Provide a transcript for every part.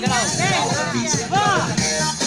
grau. Vá!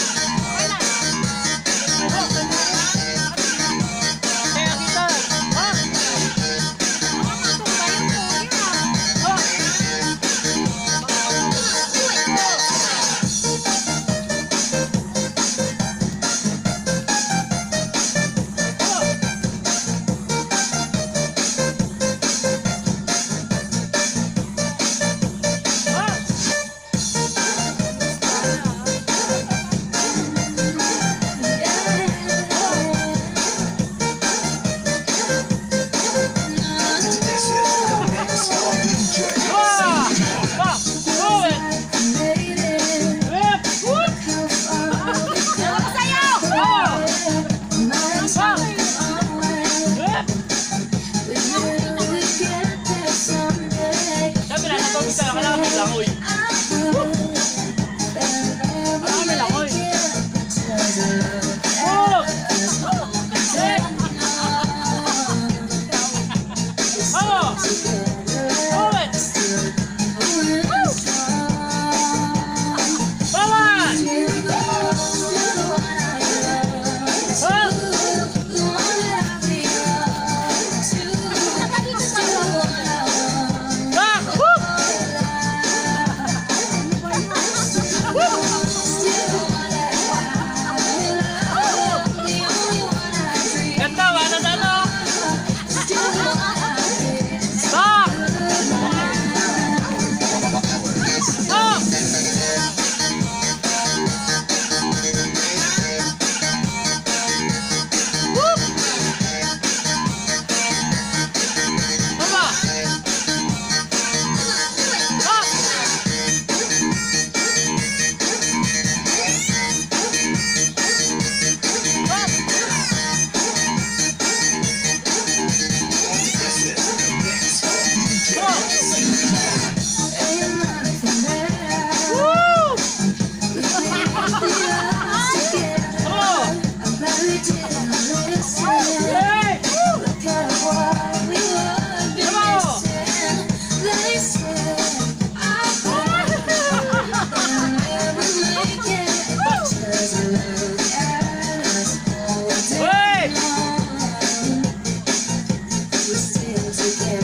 Yeah.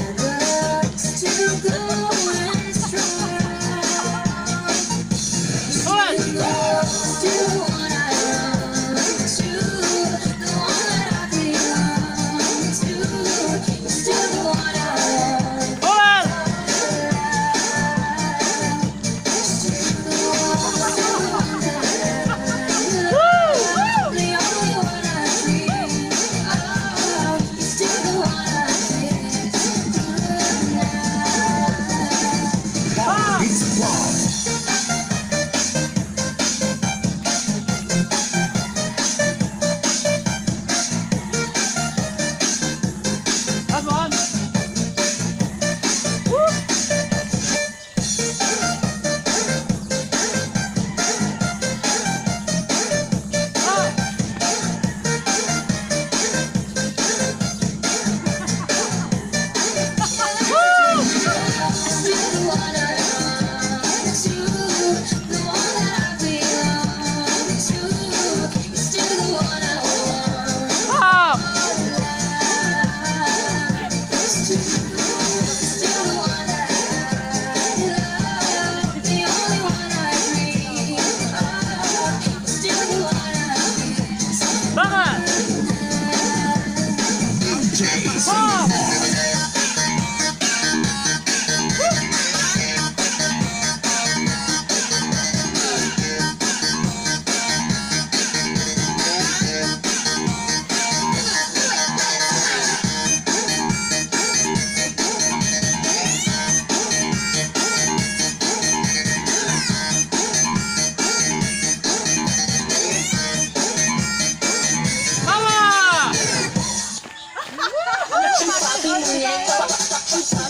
She